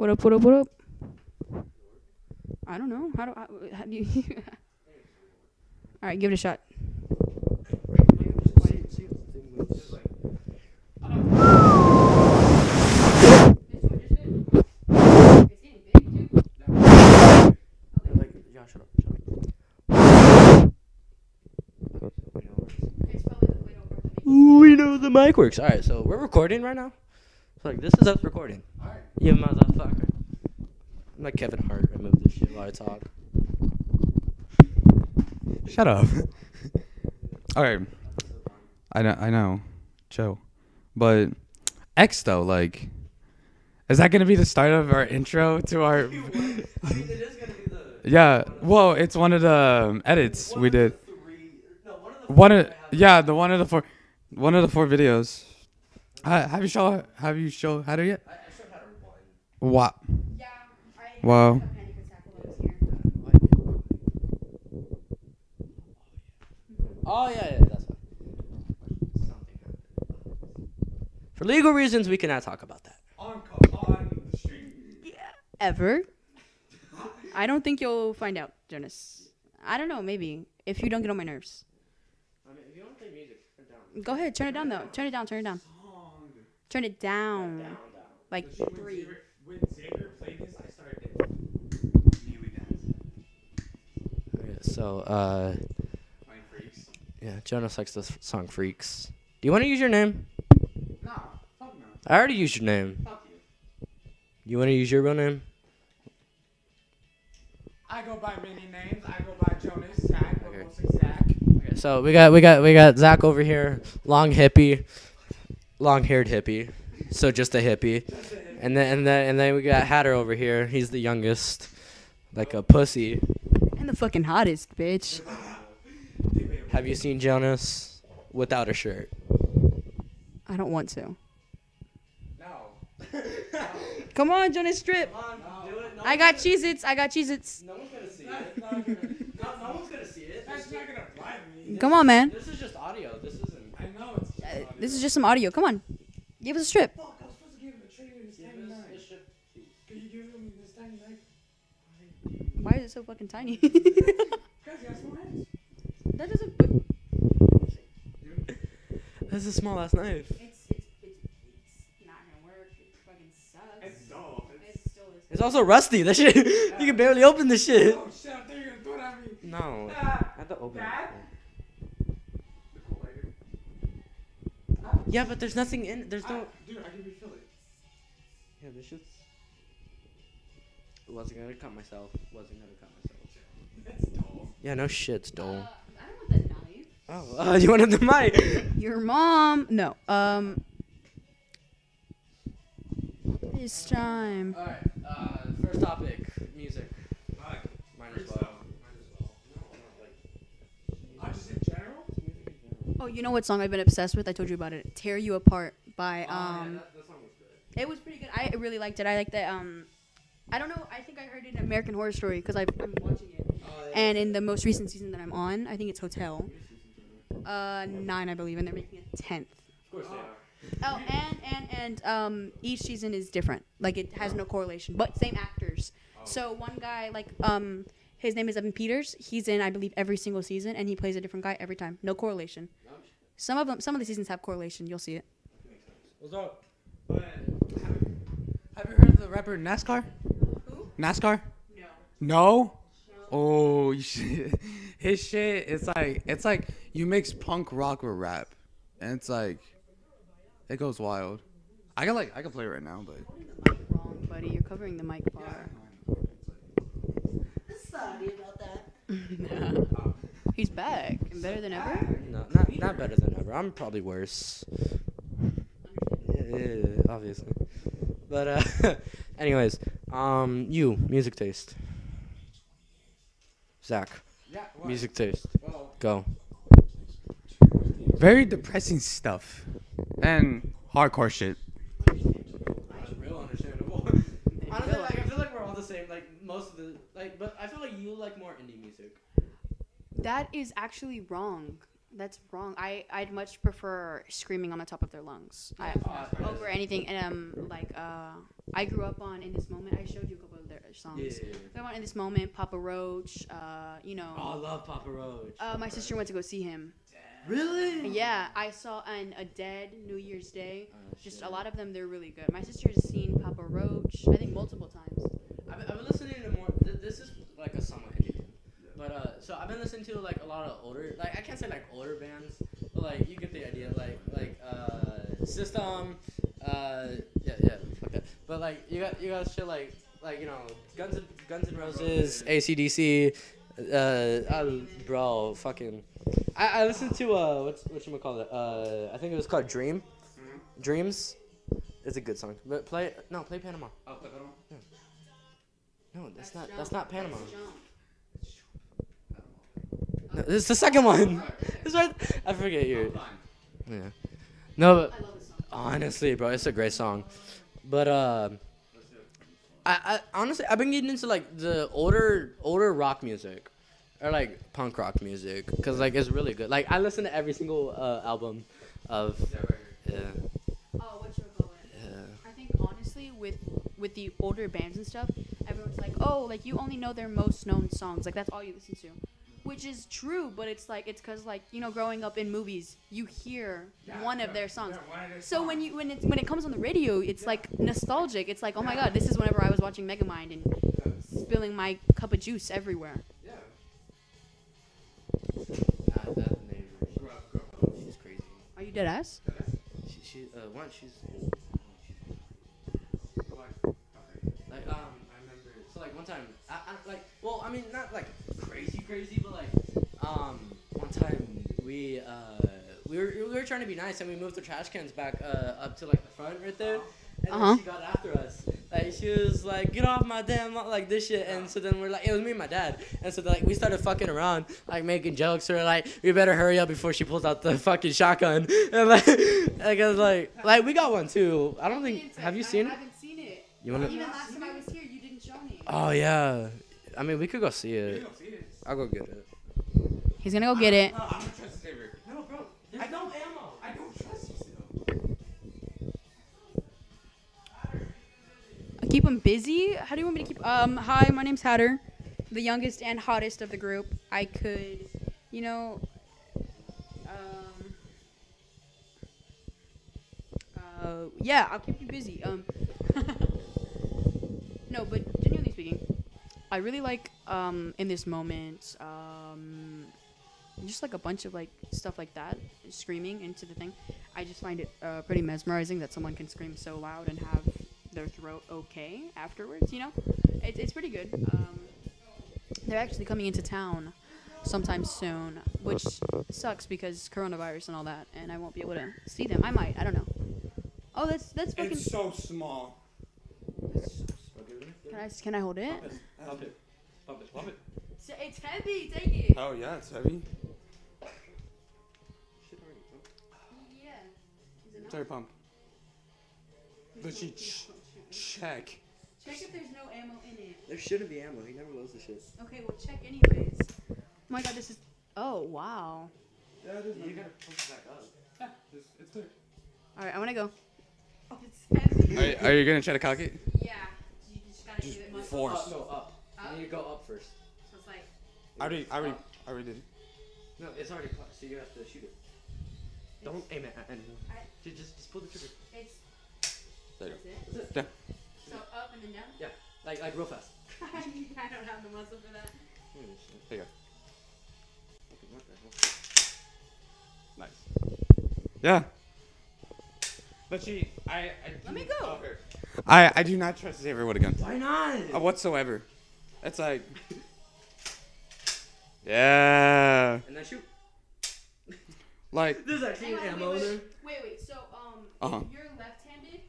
What up? What up? What up? I don't know. How do I? How do you? All right, give it a shot. We know the mic works. All right, so we're recording right now. So like this is us recording. All right. You motherfucker. I'm like Kevin Hart. I move this shit while I talk. Shut up. All right. I know. I know. Chill. But X though, like, is that gonna be the start of our intro to our? yeah. Well, it's one of the um, edits we did. One of yeah, the one of the four, one of the four videos. Ha- have you show Have you show how to yet? Wow. Yeah. I Wow. Oh yeah, yeah, that's fine. For legal reasons, we cannot talk about that. On, on the street. Ever? I don't think you'll find out, Jonas. I don't know. Maybe if you don't get on my nerves. I mean, if you want to play music, turn down. Go ahead. Turn it down though. Turn it down. Turn it down. Turn it down. Down, down. Like three. When Xavier played this, I started Okay, so, uh, yeah, Jonas likes the song "Freaks." Do you want to use your name? Nah, fuck no. I already used your name. Fuck you. You want to use your real name? I go by many names. I go by Jonas, Zach, but Okay. mostly Zach. Okay, so we got we got we got Zach over here, long hippie, long haired hippie, so just a hippie, and then and then and then we got Hatter over here. He's the youngest, like a pussy. And the fucking hottest bitch. Have you seen Jonas without a shirt? I don't want to. No. Come on, Jonas, strip. I got Cheez-Its. I got Cheez-Its. No one's gonna see it. No, no one's gonna see it. That's not gonna blind me. Come on, man. This is just audio. This isn't. I know it's. Just Uh, this is just some audio. Come on. Give us a strip. Fuck, Why is it so fucking tiny? Guys, you got small hands. that doesn't. That's a small ass knife. It's, it's, it's, it's not gonna work. It fucking sucks. It's dull. It's, It still is. It's also rusty. That shit. you can barely open this shit. oh shit, I thought you were gonna throw it at me. No. Ah, I have to open Dad? it. the cool lighter. Yeah, but there's nothing in. There's I- no. dude, I can refill it. Yeah, this shit's. Wasn't gonna cut myself. Wasn't gonna cut myself. It's dull. Yeah, no shit's dull. Uh, I don't want that knife. Oh, uh, you wanted the mic. Your mom. No. Um. This time. All right. Uh, first topic: music. Alright. Mine as well. stuff. As well. No, no, like. In general? Oh, you know what song I've been obsessed with? I told you about it. "Tear You Apart" by Oh, um. that, that song was good. It was pretty good. I really liked it. I liked that. Um, I don't know. I think I heard it in American Horror Story because I'm watching it. And in the most recent season that I'm on, I think it's Hotel. Uh, nine, I believe, and they're making a tenth. Of course they are. Oh, and and and um, each season is different. Like it has no correlation, but same actors. So one guy, like um, his name is Evan Peters. He's in, I believe, every single season, and he plays a different guy every time. No correlation. Some of them, some of the seasons have correlation. You'll see it. What's up? But have you, have you heard of the rapper NASCAR? Who? NASCAR? No. No. Oh, you should. His shit, it's like it's like you mix punk rock with rap, and it's like it goes wild. I can like I can play it right now, but wrong, buddy. You're covering the mic bar. Sorry about that. He's back and better than ever. No, not not better than ever. I'm probably worse. Yeah, yeah, yeah, obviously. But uh, anyways, um, you music taste. Zach, yeah, music taste. Well, Go. very depressing stuff and hardcore shit. That's real understandable. Honestly, like, I feel like we're all the same. Like most of the like, but I feel like you like more indie music. That is actually wrong. That's wrong. I I'd much prefer screaming on the top of their lungs. I, over anything. And um, like uh, I grew up on in this moment. I showed you a couple of their songs. Yeah. I went in this moment. Papa Roach. Uh, you know. Oh, I love Papa Roach. Uh, my sister went to go see him. really? Yeah, I saw an a Dead New Year's Day. Oh, Just a lot of them. They're really good. My sister's seen Papa Roach. I think multiple times. I've I've been listening to more. Th- this is like a somewhat edgy thing. But uh, so I've been listening to like a lot of older, like I can't say like older bands, but like you get the idea. Like like uh, System, uh, yeah yeah, fuck that. But like you got you got shit like like you know Guns N- Guns and Roses, ACDC, uh, uh, bro, fucking. I, I listened to uh what's what you call it uh I think it was called Dream, Dreams. It's a good song. But play no play Panama. Oh, Panama yeah No, that's not that's not Panama. No, this is the second one. This right. I forget your. Yeah. No, but I love this song. honestly, bro, it's a great song. But uh, I, I honestly I've been getting into like the older older rock music, or like punk rock music, cause like it's really good. Like I listen to every single uh, album of yeah Oh, what you call it? yeah. I think honestly, with with the older bands and stuff, everyone's like, oh, like you only know their most known songs. Like that's all you listen to, which is true. But it's like it's because like you know, growing up in movies, you hear one of their songs. So when you when it when it comes on the radio, it's like nostalgic. It's like, oh my god, this is whenever I was watching Megamind and spilling my cup of juice everywhere. Ah, that neighbor. She's crazy. Are you dead ass? She, she uh, one, she's. Like um, I remember. So like one time, I, I like well, I mean not like crazy crazy, but like um, one time we uh we were we were trying to be nice and we moved the trash cans back uh up to like the front right there, and Uh-huh. then she got after us. Like she was like, "Get off my damn lo-" like this shit," and so then we're like, it was me and my dad, and so like we started fucking around, like making jokes. We are like, "We better hurry up before she pulls out the fucking shotgun," and like, like I was like, like we got one too. I don't think. Have you seen it? haven't seen it. You wanna? last time I was here, you didn't show me. Oh yeah. I mean, we could go see it. I'll go get it. He's gonna go get it. I'm gonna trust Xavier. No, bro. There's no ammo. I don't trust you still. Keep him busy. How do you want me to keep? Um, hi, my name's Hatter, the youngest and hottest of the group. I could, you know, um, uh, yeah, I'll keep you busy. Um, no, but genuinely speaking, I really like um in this moment um just like a bunch of like stuff like that screaming into the thing. I just find it uh, pretty mesmerizing that someone can scream so loud and have their throat okay afterwards. You know, it, it's pretty good. Um, they're actually coming into town sometime soon, which sucks because coronavirus and all that, and I won't be able to see them. I might. I don't know. Oh, that's that's fucking. It's so small. Can I can I hold it? Pump it. Pump it. Pump it. It's- It's heavy. Take it. Oh yeah, it's heavy. Yeah. Is it? Sorry, pump. But she ch- check. Check if there's no ammo in it. There shouldn't be ammo. He never loads the shit. Okay, well check anyways. Oh my god, this is. Oh wow. Yeah, it is. You gotta pump it back up. Yeah, it's, it's there. All right, I wanna go. Oh, it's heavy. Are, are you gonna try to cock it? Yeah. You just gotta Just it muscle. force. Up, no, up. Up? You need to go up first. So it's like. I already, I already, I already did it. No, it's already caught, so you have to shoot it. Don't aim it at anyone. I- Just, just, just pull the trigger. It's. There you That's it. Yeah. So up and then down. Yeah, like, like real fast. I don't have the muscle for that. Holy. There you Okay, what the hell? go. Nice. Yeah. But she, I, I Let me do go. love her. I, I do not trust Xavier with a gun Why not? uh, whatsoever. It's like, yeah, And then shoot. like, There's actually Hang on, ammo wait, wait, there. wait, wait. So, um, Uh-huh. if you're left-handed,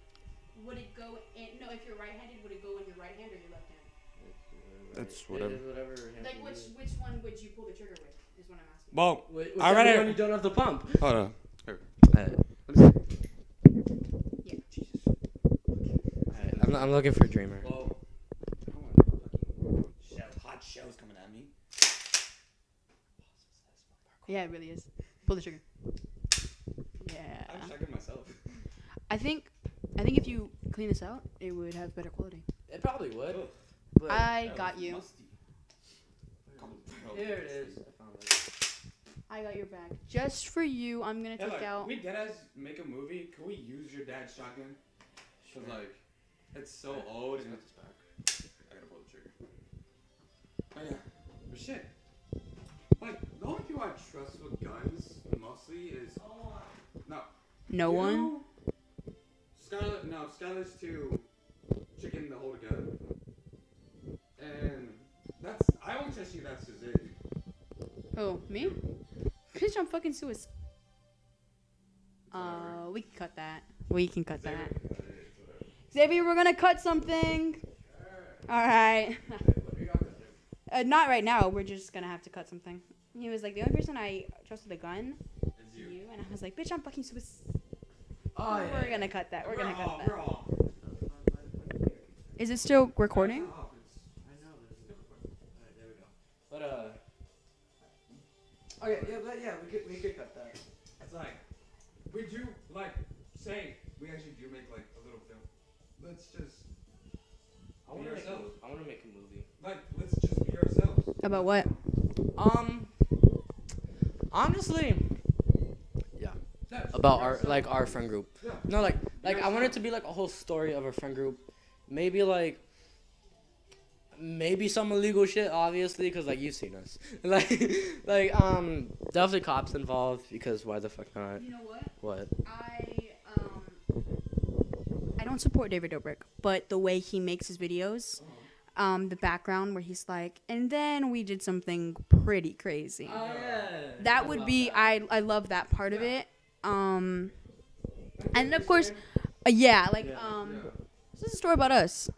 would it go in? No, if you're right-handed, would it go in your right hand or your left hand? That's It whatever. is whatever. hand Like, which which one would you pull the trigger with? Is what I'm asking. well, Wh- I whichever rather- one you don't have the pump. hold on. Alright, let me see. Yeah. Jesus. Alright, I'm, I'm looking for a Dreamer. Well, hot shells coming at me. Yeah, it really is. Pull the trigger. Yeah. I'm checking myself. I think, I think if you clean this out, it would have better quality. It probably would. Oh. But I got you. Oh, here it is. I found it. I got your back. Just for you, I'm gonna Yeah, take like, out. we dead ass make a movie. Can we use your dad's shotgun? Cause like, it's so old. And I gotta pull the trigger. Oh yeah, but shit. Like the only people I trust with guns mostly is no. No one. you, Scarlet, no, Skylar's too chicken to hold together. And that's I won't trust you. That's just it. Oh, me? Bitch, I'm fucking suicide. Uh, we can cut that. We can cut that. Xavier, we're gonna cut something. All right. Uh, not right now. We're just gonna have to cut something. He was like, the only person I trusted a gun is you. you, and I was like, bitch, I'm fucking suicide. Oh We're gonna cut that. We're gonna all, cut that. We're all. Is it still recording? It's But uh. Okay, yeah, but yeah, we could we could cut that. It's like we do like say we actually do make like a little film. Let's just I want to make a. I want to make a movie. like let's just be ourselves. About what? Um. Honestly, Yeah, just about our ourselves. like our friend group. Yeah. No, like like I want it to be like a whole story of a friend group. Maybe like. Maybe some illegal shit, obviously, because like you've seen us. Like, like um, definitely cops involved because why the fuck not? You know what? What? I I don't support David Dobrik, but the way he makes his videos, um, the background where he's like, and then we did something pretty crazy. yeah. that would be I I love that part of it. Um, and of course, uh, yeah, like Yeah. um, Yeah. this is a story about us.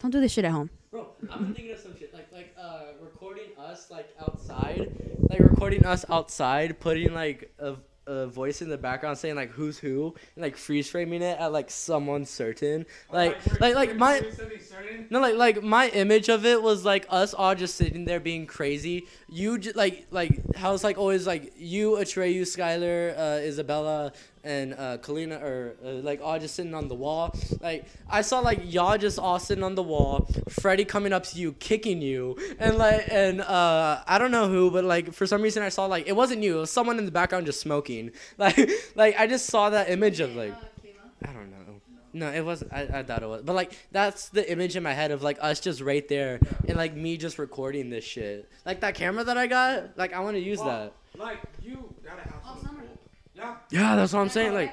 Don't do this shit at home. Bro, I've been thinking of some shit like like uh recording us like outside, like recording us outside, putting like a, a voice in the background saying like who's who, and like freeze framing it at like someone certain, like we're- like like my. doing something certain. No, like like my image of it was like us all just sitting there being crazy. You j- like like how it's like always like you, Atreyu, Skylar, uh, Isabella, and uh, Kalina, or uh, like all just sitting on the wall. Like I saw like y'all just all sitting on the wall. Freddy coming up to you, kicking you, and like and uh, I don't know who, but like for some reason I saw like it wasn't you. It was someone in the background just smoking. Like like I just saw that image of like. I don't know. No, it wasn't. I, I thought it was, but like that's the image in my head of like us just right there and like me just recording this shit. Like that camera that I got, like I want to use Well, Like you gotta have Oh, some summer. cool- Yeah. Yeah, that's what I'm saying. Like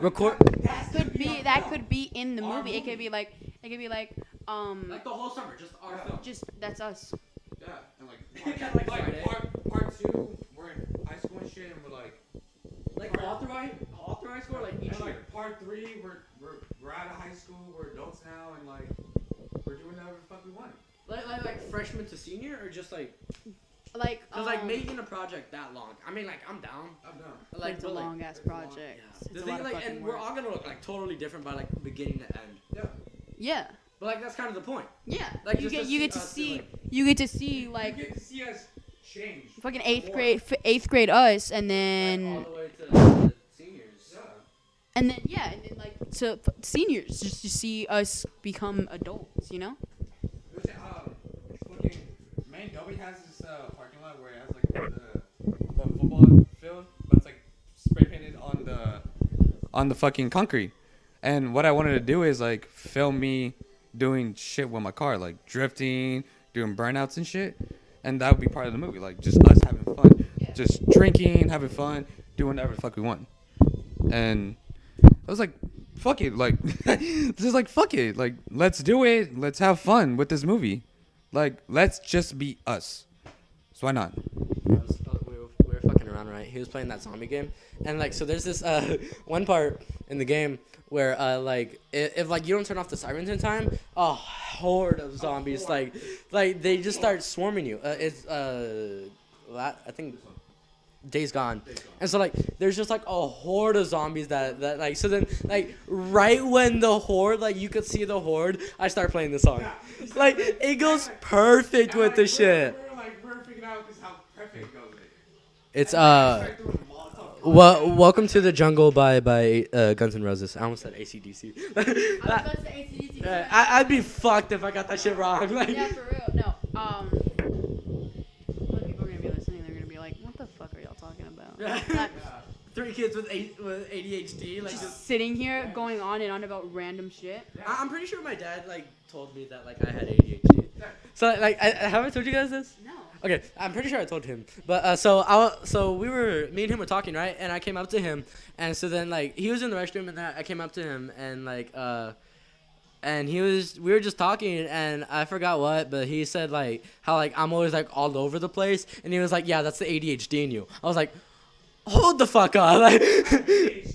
record. that could be that could be in the movie. It could be like it could be like um Like the whole summer, just our film. just that's us. Yeah. And like, Kinda like, like part part two, we're in high school and shit, and we're like, Like all through high, all through high school, like each and year. like part three, we're we're we're out of high school, we're adults now, and like we're doing whatever the fuck we want. Like, like like freshman to senior, or just like Like cause like um, making a project that long. I mean, like I'm down. I'm done. Like it's a but, like, long ass it's long- project. Yeah. It's The a thing, lot like, fucking and we're all gonna look like totally different by like beginning to end. Yeah. Yeah. But like that's kind of the point. Yeah. Like, you get to you see get to see you get to see like you get to see us change. fucking eighth more. grade f- eighth grade us and then all the way to seniors. Yeah. and then yeah and then like to f- seniors just to see us become adults you know Which, um, fucking Main Dobie has this uh, parking lot where it has like the, the football field, but it's like spray painted on the on the fucking concrete. And what I wanted to do is like film me doing shit with my car, like drifting, doing burnouts and shit. And that would be part of the movie, like just us having fun, just drinking, having fun, doing whatever the fuck we want. And I was like, fuck it, like just like fuck it, like let's do it, let's have fun with this movie, like let's just be us. So why not? I was- we, were, fucking around, right? He was playing that zombie game, and like, so there's this uh one part in the game where uh like if, if like you don't turn off the sirens in time, a horde of zombies like like they just start swarming you. Uh, it's uh, I think. Days gone. and so like there's just like a horde of zombies that that like so then like right when the horde like you could see the horde, I start playing the song. Like it goes perfect with the shit. We're like we're figuring out this how perfect it goes. It's uh Well, welcome to the jungle by by uh, Guns N' Roses. I almost said ACDC. I, I'd be fucked if I got that shit wrong. Like, Yeah, for real. No. Um. People are gonna be listening, they're gonna be like, "What the fuck are y'all talking about?" Like, Three kids with a- with ADHD. Like, just sitting here going on and on about random shit. I- I'm pretty sure my dad like told me that like I had ADHD. So like, I, have I told you guys this? No. Okay, I'm pretty sure I told him. But uh, so I so we were me and him were talking right, and I came up to him, and so then like he was in the restroom, and I came up to him, and like uh, and he was we were just talking, and I forgot what, but he said like how like I'm always like all over the place, and he was like, yeah, that's the ADHD in you. I was like, hold the fuck up, like.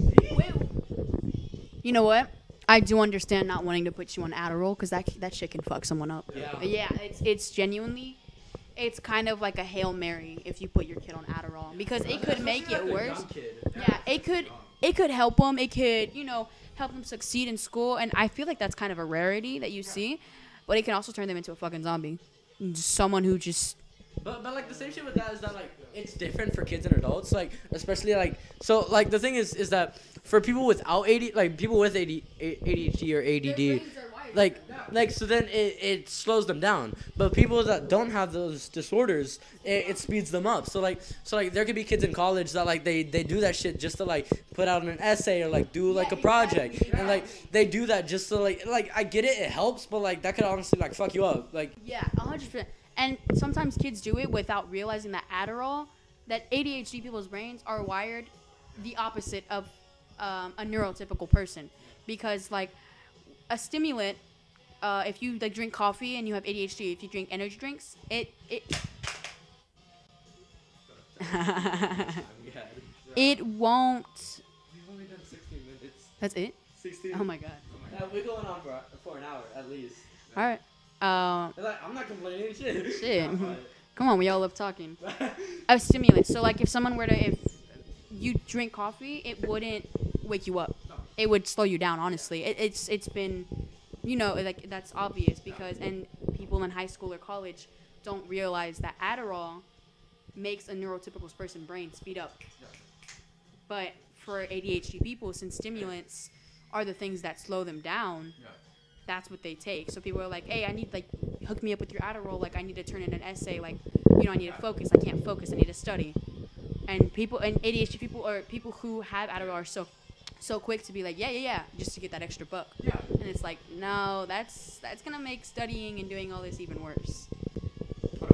You know what? I do understand not wanting to put you on Adderall because that that shit can fuck someone up. Yeah. Yeah. It's it's genuinely, it's kind of like a hail mary if you put your kid on Adderall because it could make it worse. Yeah. It could it could help them. It could you know help them succeed in school, and I feel like that's kind of a rarity that you see, but it can also turn them into a fucking zombie. Someone who just But but like the same shit with that is that like it's different for kids and adults. Like especially like so like the thing is is that for people without AD like people with AD, ADHD or ADD like like so then it, it slows them down. But people that don't have those disorders it, it speeds them up. So like so like there could be kids in college that like they they do that shit just to like put out an essay or like do like a project. And like they do that just to like like i get it it helps but like that could honestly like fuck you up. Like Yeah, hundred percent. And sometimes kids do it without realizing that Adderall, that ADHD people's brains are wired the opposite of um, a neurotypical person, because like a stimulant, uh, if you like drink coffee and you have ADHD, if you drink energy drinks, it it. it won't. we've only done 16 minutes That's it. 16 Oh my god. Uh, we're going on for, for an hour at least All right. Um, like, i'm not complaining shit Shit. come on, we all love talking. a stimulant. So like if someone were to if you drink coffee, it wouldn't wake you up. It would slow you down. Honestly, it, it's it's been, you know, like that's obvious because and people in high school or college don't realize that Adderall makes a neurotypical person brain speed up. But for ADHD people, since stimulants are the things that slow them down, that's what they take. So people are like, "Hey, I need like hook me up with your Adderall. Like I need to turn in an essay. Like you know, I need to focus. I can't focus. I need to study." And people and ADHD people or people who have Adderall are so so quick to be like, "Yeah, yeah, yeah," just to get that extra buck. Yeah. And it's like, no, that's that's gonna make studying and doing all this even worse. I'm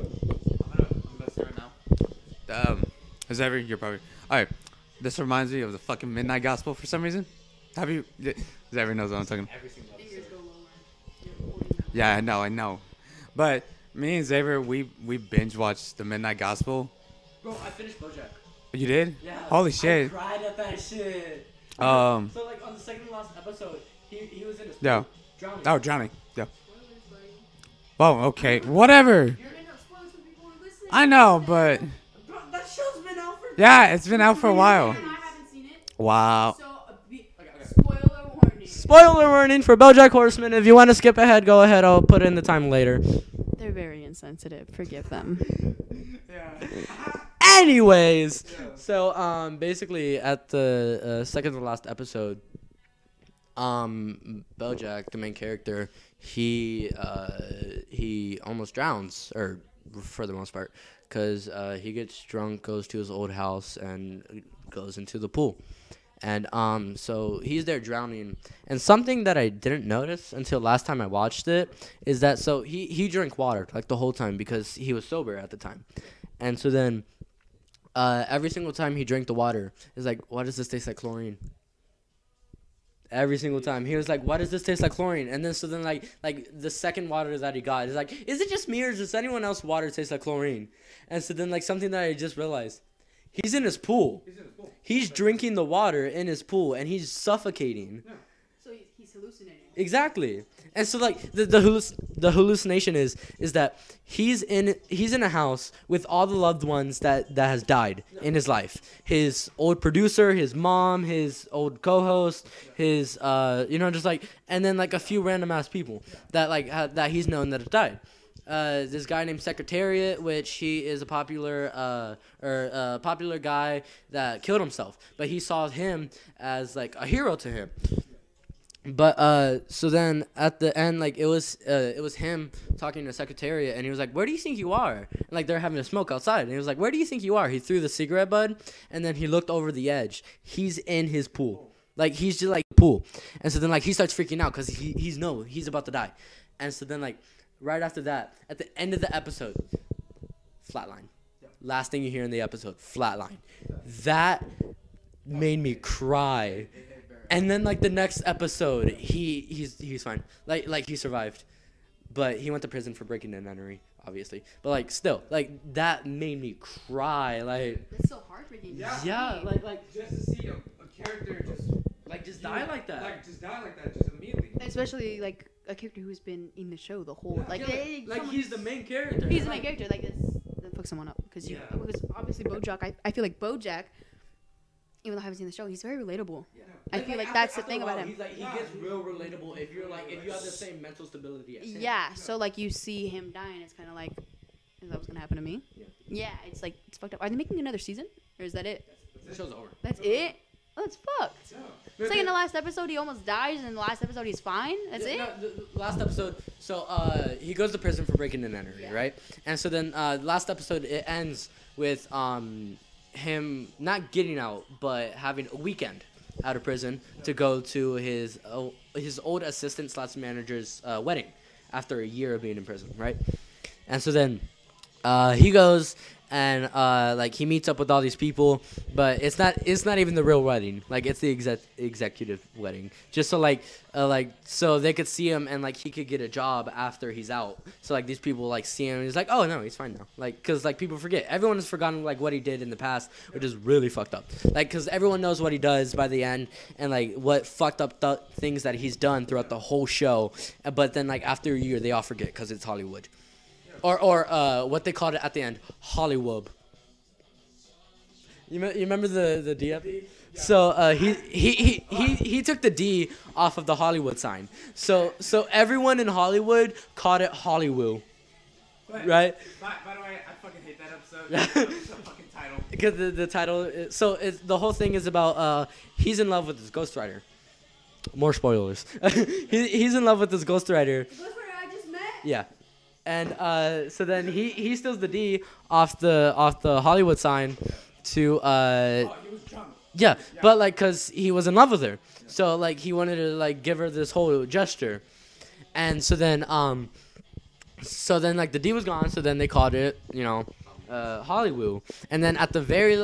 gonna, start now. Um, is every you're probably all right. This reminds me of the fucking Midnight Gospel for some reason. Have you? Xavier knows what I'm talking. every single Fingers episode. go lower. Yeah, I know, I know. But me and Xavier, we we binge watched the Midnight Gospel. bro i finished bojack You did? yeah Holy I shit. cried at that shit Um. so like on the second to last episode he, he was in his Yeah. drowning Oh, drowning. Yeah. Oh, okay. Whatever. I know, but that show's been out for yeah, it's been out for a while. I haven't seen it. Wow. So, uh, Okay, okay. spoiler warning. Spoiler warning for BoJack Horseman. If you want to skip ahead, go ahead. I'll put in the time later. They're very insensitive. Forgive them. Anyways, so um, basically at the uh, second to last episode, um, BoJack, the main character, he uh, he almost drowns, or for the most part, because uh, he gets drunk, goes to his old house, and goes into the pool. And um, so he's there drowning. And something that I didn't notice until last time I watched it is that so he he drank water like the whole time because he was sober at the time. And so then uh, every single time he drank the water, it's like, why does this taste like chlorine? Every single time he was like, "Why does this taste like chlorine?" And then so then like like the second water that he got is like, "Is it just me or does anyone else water taste like chlorine?" And so then like something that I just realized, he's in his pool. He's drinking the water in his pool and he's suffocating. So he's, he's hallucinating. Exactly. And so like the the, halluc- the hallucination is is that he's in he's in a house with all the loved ones that that has died in his life. His old producer, his mom, his old co-host, his uh you know just like and then like a few random ass people that like ha- that he's known that have died. uh, this guy named Secretariat, which he is a popular uh, or uh, popular guy that killed himself, but he saw him as like a hero to him. But uh, so then at the end, like it was uh, it was him talking to the Secretariat, and he was like, "Where do you think you are?" And like they're having a smoke outside, and he was like, "Where do you think you are?" He threw the cigarette bud, and then he looked over the edge. He's in his pool, like he's just like pool, and so then like he starts freaking out because he he's no he's about to die, and so then like right after that, at the end of the episode, flatline. Last thing you hear in the episode, flatline. That made me cry. And then like the next episode, he he's he's fine. Like like he survived, but he went to prison for breaking and entering, obviously. But like still, like that made me cry. Like it's so heartbreaking. yeah, like like just to see a, a character just like just die like that. like just die like that, just immediately. Especially like a character who's been in the show the whole like Yeah, like someone- he's the main character. he's the main character like it's that fucks someone up because you Yeah. because obviously BoJack I, I feel like BoJack even though I haven't seen the show he's very relatable. I feel like that's the thing about him. He's like he gets real relatable if you're like if you have the same mental stability as him. Yeah, so like you see him dying, it's kind of like, is that what's gonna happen to me? Yeah. Yeah, it's like it's fucked up. Are they making another season, or is that it? The show's over. That's it. Oh, that's fucked. It's like in the last episode he almost dies, and in the last episode he's fine. That's Yeah, it. no, the, the last episode, so uh, he goes to prison for breaking and entering, Yeah. right? And so then uh, last episode it ends with um, him not getting out, but having a weekend out of prison to go to his uh, his old assistant slash manager's uh, wedding after a year of being in prison, right? And so then uh, he goes and uh, like he meets up with all these people, but it's not it's not even the real wedding. Like it's the exec- executive wedding, just so like uh, like so they could see him and like he could get a job after he's out. So like these people like see him and he's like, oh no, he's fine now. Like because like people forget, everyone has forgotten like what he did in the past, which is really fucked up. Like because everyone knows what he does by the end and like what fucked up th- things that he's done throughout the whole show. But then like after a year, they all forget because it's Hollywood or or uh, what they called it at the end, Hollywood. You, me- you remember the the D? up- So uh, he, he he he he took the D off of the Hollywood sign. So so everyone in Hollywood called it Hollywoo, right? By, by the way, I fucking hate that episode. Yeah. That's fucking title. Because the, the title. Is, so it's, the whole thing is about uh, he's in love with his ghostwriter. More spoilers. he, he's in love with this ghostwriter. I just met. Yeah. And uh, so then he, he steals the D off the off the Hollywood sign to uh, Oh, he was drunk. yeah, but like cuz he was in love with her. So like he wanted to like give her this whole gesture. And so then um so then like the D was gone, so then they called it, you know, uh, Hollywoo. And then at the very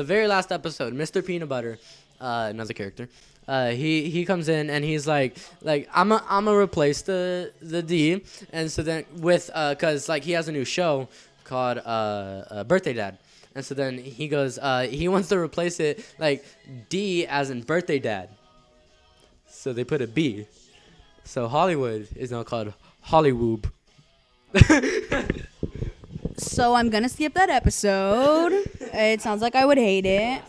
the very last episode, Mr. Peanutbutter, uh, another character, uh, he he comes in and he's like like I'm a, I'm gonna replace the the D. And so then with uh, cause like he has a new show called uh, uh Birthday Dad. And so then he goes uh, he wants to replace it like D as in Birthday Dad. So they put a B. So Hollywoo is now called Hollywoob. So I'm gonna skip that episode. it sounds like I would hate it.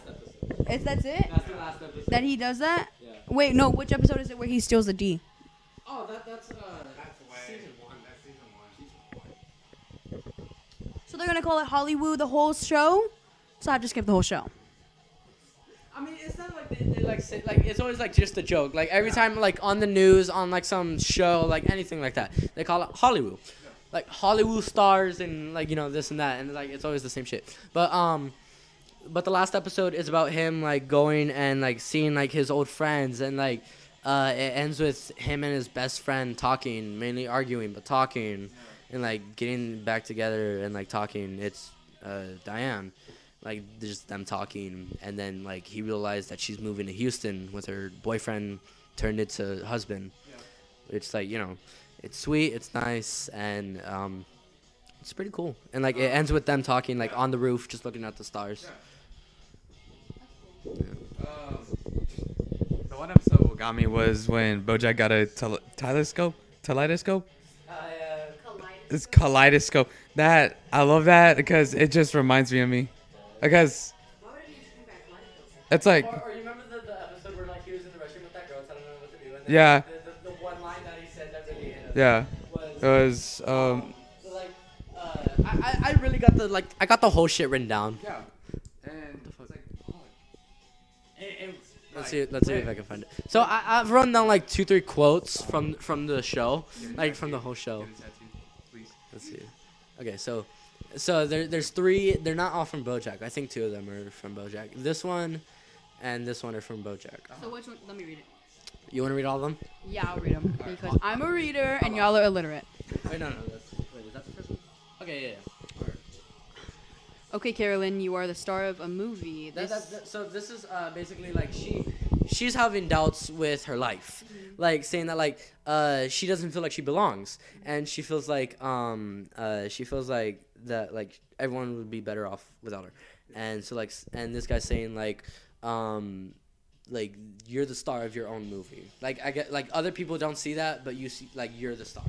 If that's it, That's the last episode. That he does that. Yeah. Wait, no. Which episode is it where he steals the D? Oh, that, that's uh, That's way. season one. That's season one. So they're gonna call it Hollywoo the whole show. So I have to skip the whole show. I mean, it's not like they, they like say like it's always like just a joke. Like every time like on the news, on like some show, like anything like that, they call it Hollywoo, like Hollywoo stars and like you know this and that, and like it's always the same shit. But um, but the last episode is about him like going and like seeing like his old friends and like uh it ends with him and his best friend talking, mainly arguing but talking, and like getting back together and like talking. It's uh Diane like just them talking and then like he realized that she's moving to Houston with her boyfriend turned into husband. It's like, you know, it's sweet, it's nice and um it's pretty cool. And like it ends with them talking like on the roof just looking at the stars. Um, Um, the one episode what got me was when BoJack got a tele- telescope, kaleidoscope. Uh, it's kaleidoscope. That I love that because it just reminds me of me. Because it's like Or, or you remember the, the episode where like he was in the restroom with that girl telling him what to do and Yeah. the, the, the one line that he said that really hit him yeah, was it was um, um like uh, I, I really got the like I got the whole shit written down. Yeah. Let's see. Let's see if I can find it. So I, I've run down like two, three quotes from from the show, like from the whole show. Get a tattoo, please. Let's see. Okay, so so there, there's three. They're not all from BoJack. I think two of them are from BoJack. This one, and this one are from BoJack. So which one? Let me read it. You want to read all of them? Yeah, I'll read them because I'm a reader and y'all are illiterate. Wait, no, no. That's, wait, is that the first one? Okay, yeah. yeah. Okay, Carolyn, you are the star of a movie. This, that, that- so this is uh, basically like she she's having doubts with her life. Like saying that like uh, she doesn't feel like she belongs. And she feels like um uh, she feels like that like everyone would be better off without her. And so like and this guy's saying like um like you're the star of your own movie. Like i get like other people don't see that but you see like you're the star.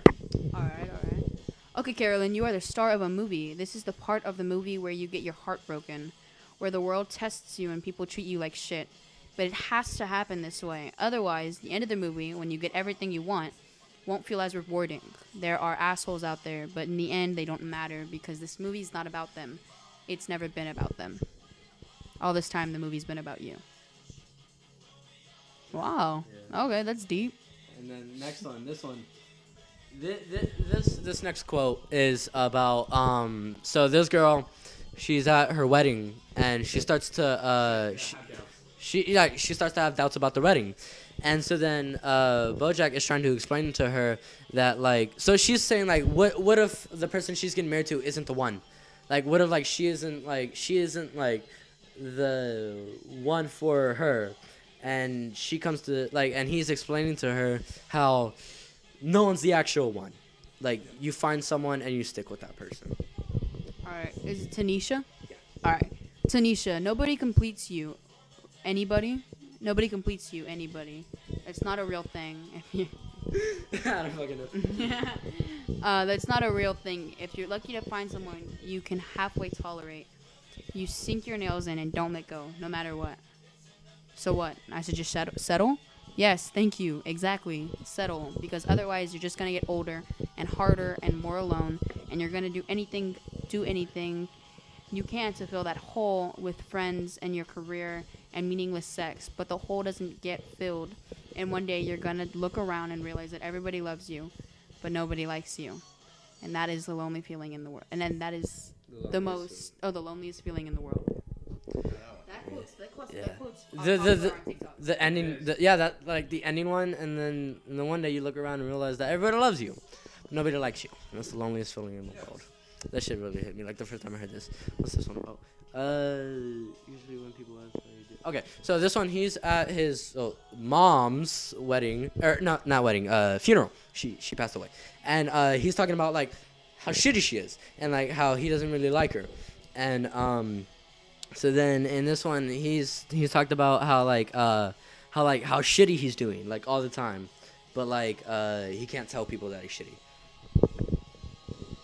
All right, all right. Okay, Carolyn, you are the star of a movie. This is the part of the movie where you get your heart broken, where the world tests you and people treat you like shit. But it has to happen this way. Otherwise, the end of the movie, when you get everything you want, won't feel as rewarding. There are assholes out there, but in the end, they don't matter because this movie's not about them. It's never been about them. All this time, the movie's been about you. Wow. Okay, that's deep. And then next one, this one. This, this this next quote is about um. So this girl, she's at her wedding and she starts to uh. She, she yeah she starts to have doubts about the wedding, and so then uh BoJack is trying to explain to her that like so she's saying like what what if the person she's getting married to isn't the one, like what if like she isn't like she isn't like the one for her and she comes to like and he's explaining to her how no one's the actual one like you find someone and you stick with that person All right. Is it Tanisha? Yeah. All right. Tanisha, nobody completes you. Anybody? Nobody completes you. Anybody. It's not a real thing. If you, I don't fucking know. uh, that's not a real thing. If you're lucky to find someone you can halfway tolerate, you sink your nails in and don't let go, no matter what. So what? I should just settle? settle? Yes, thank you. Exactly. Settle. Because otherwise, you're just going to get older and harder and more alone, and you're going to do anything, do anything you can to fill that hole with friends and your career and meaningless sex. But the hole doesn't get filled, and one day you're going to look around and realize that everybody loves you, but nobody likes you. And that is the lonely feeling in the world. And then that is the most, oh, the loneliest feeling in the world. That quote's, that quote's, Yeah. quote's. The- the- the- the ending the, yeah that like the ending one and then and then one day you look around and realize that everybody loves you. Nobody likes you. And that's the loneliest feeling in the world. That shit really hit me like the first time i heard this. What's this one about? Uh usually when people ask what you do. Okay so this one he's at his oh, mom's wedding or not not wedding uh funeral. She she passed away. And uh he's talking about like how shitty she is and like how he doesn't really like her. And um so then in this one, he's he's talked about how like uh how like how shitty he's doing like all the time, but like uh he can't tell people that he's shitty.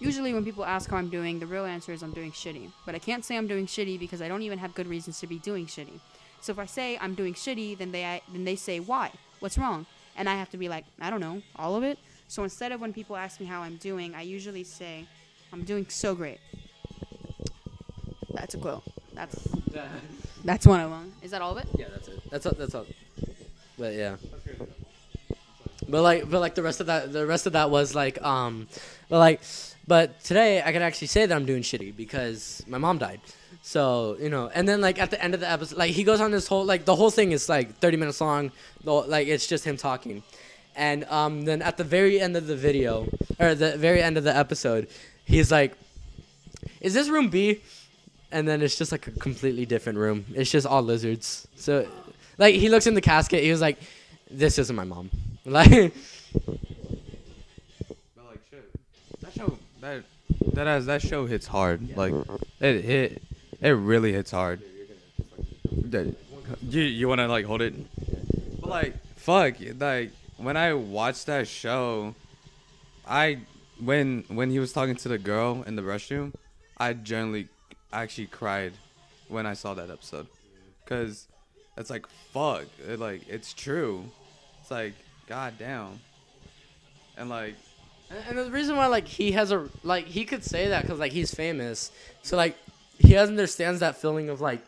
Usually, when people ask how I'm doing, the real answer is I'm doing shitty. But I can't say I'm doing shitty because I don't even have good reasons to be doing shitty. So if I say I'm doing shitty, then they then they say why? What's wrong? And I have to be like, I don't know, all of it. So instead of when people ask me how I'm doing, I usually say, I'm doing so great. That's a quote. That's that's one of them. Is that all of it? Yeah, that's it. That's all, that's all. But yeah. But like, but like the rest of that, the rest of that was like, um, but like, but today I can actually say that I'm doing shitty because my mom died. So you know, and then like at the end of the episode, like he goes on this whole like the whole thing is like 30 minutes long. The, like it's just him talking, and um, then at the very end of the video or the very end of the episode, he's like, "Is this room B?" And then it's just like a completely different room. It's just all lizards. So, like he looks in the casket. He was like, "This isn't my mom." Like, But like shit, that show that that has that show hits hard. Like it hit, it really hits hard. That- You you wanna like hold it? But like fuck, like when I watched that show, I when when he was talking to the girl in the restroom, I generally actually cried when I saw that episode, cause it's like fuck, it, like it's true. It's like god damn, and like And, and the reason why like he has a like he could say that because like he's famous, so like he understands that feeling of like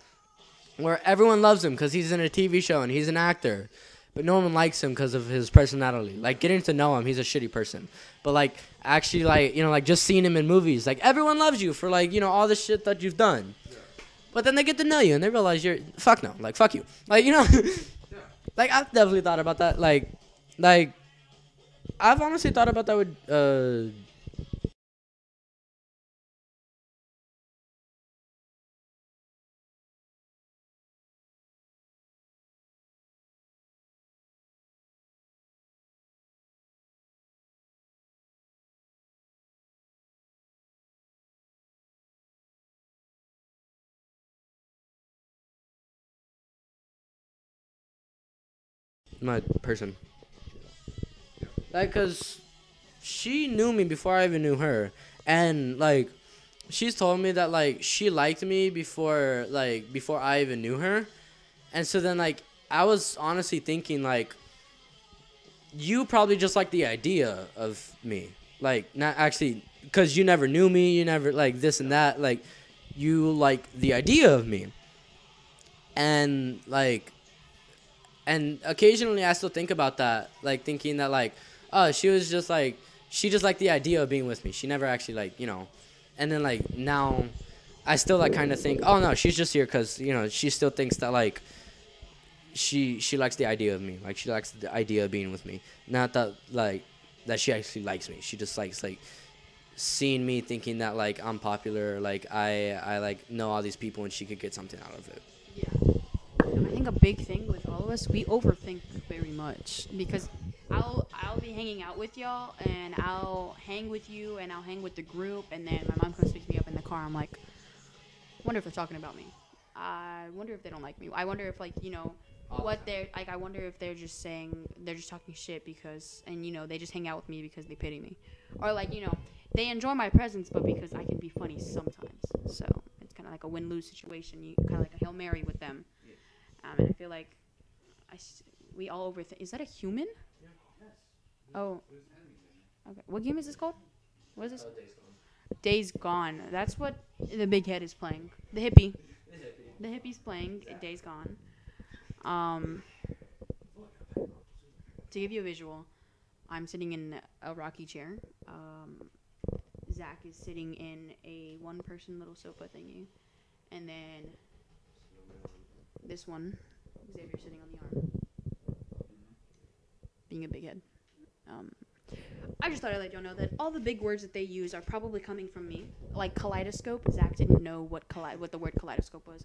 where everyone loves him because he's in a TV show and he's an actor, but no one likes him because of his personality. Like getting to know him, he's a shitty person. But like actually like you know like just seeing him in movies, like everyone loves you for like you know all the shit that you've done. But then they get to know you and they realize you're fuck no, like fuck you, like you know, like I've definitely thought about that, like like I've honestly thought about that with uh my person. Like, cause she knew me before I even knew her, and like, she's told me that like she liked me before like before I even knew her, and so then like I was honestly thinking like, you probably just like the idea of me, like not actually, cause you never knew me, you never like this and that, like, you like the idea of me, and like and occasionally I still think about that, like thinking that like, oh, she was just like she just liked the idea of being with me. She never actually like you know, and then like now, I still like kind of think, oh no, she's just here because you know she still thinks that like. She she likes the idea of me, like she likes the idea of being with me. Not that like that she actually likes me. She just likes like seeing me thinking that like I'm popular, like I I like know all these people and she could get something out of it. I think a big thing with all of us, we overthink very much because I'll I'll be hanging out with y'all and I'll hang with you and I'll hang with the group and then my mom comes picks me up in the car. I'm like, wonder if they're talking about me. I wonder if they don't like me. I wonder if like you know what they're like. I wonder if they're just saying they're just talking shit because and you know they just hang out with me because they pity me, or like you know they enjoy my presence but because I can be funny sometimes. So it's kind of like a win lose situation. You kind of like a hail mary with them. Um, and I feel like I we all overthink. Is that a human? Oh. Okay. What game is this called? What is this? Days Gone. That's what the big head is playing. The hippie. The hippie's playing Days Gone. Um. To give you a visual, I'm sitting in a rocky chair. Um, Zach is sitting in a one-person little sofa thingy, and then this one, Xavier sitting on the arm, being a big head. Um, I just thought I'd let y'all know that all the big words that they use are probably coming from me. Like kaleidoscope, Zach didn't know what kale- what the word kaleidoscope was.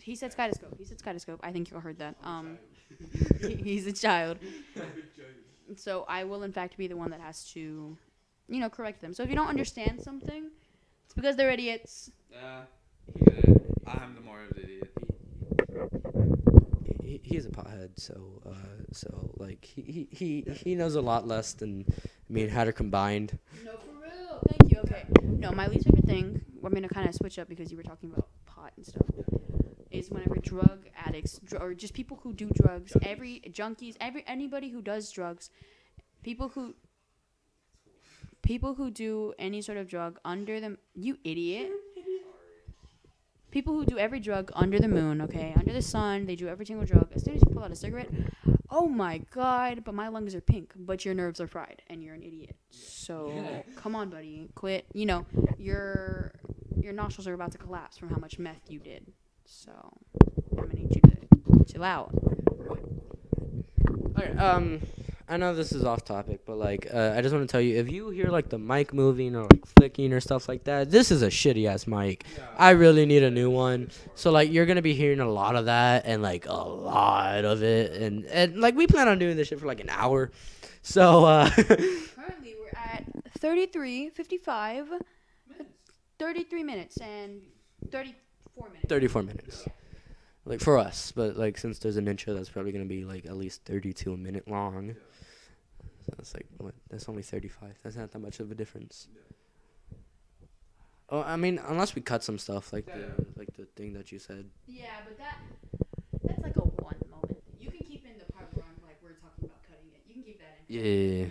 He said kaleidoscope. He said kaleidoscope. I think you all heard that. Um, he- he's a child. So I will, in fact, be the one that has to, you know, correct them. So if you don't understand something, it's because they're idiots. Yeah. I'm the more of the idiot. He, he's a pothead, so uh, so like he, he he he knows a lot less than me and Hatter combined. No, for real. Thank you. Okay. No, my least favorite thing, I'm going to kind of switch up because you were talking about pot and stuff, is whenever drug addicts dr- or just people who do drugs, every junkies, every anybody who does drugs, people who people who do any sort of drug under the you idiot. People who do every drug under the moon, okay, under the sun, they do every single drug. As soon as you pull out a cigarette, oh my god, but my lungs are pink, but your nerves are fried, and you're an idiot. So come on, buddy, quit. You know, your your nostrils are about to collapse from how much meth you did. So I'm gonna need you to chill out. Okay, um, I know this is off topic, but like, uh, I just want to tell you, if you hear like the mic moving or like flicking or stuff like that, this is a shitty ass mic. I really need a new one. So like, you're gonna be hearing a lot of that and like a lot of it, and and like we plan on doing this shit for like an hour. So uh, Currently, we're at 33, 55, 33 minutes, and 34 minutes. 34 minutes. Like for us, but like since there's an intro, that's probably gonna be like at least 32 a minute long. So it's like what? That's only 35. That's not that much of a difference. Oh, I mean, unless we cut some stuff like the like the thing that you said. Yeah, but that that's like a one moment. You can keep in the part where I'm like we're talking about cutting it. You can keep that in. Yeah, yeah, yeah.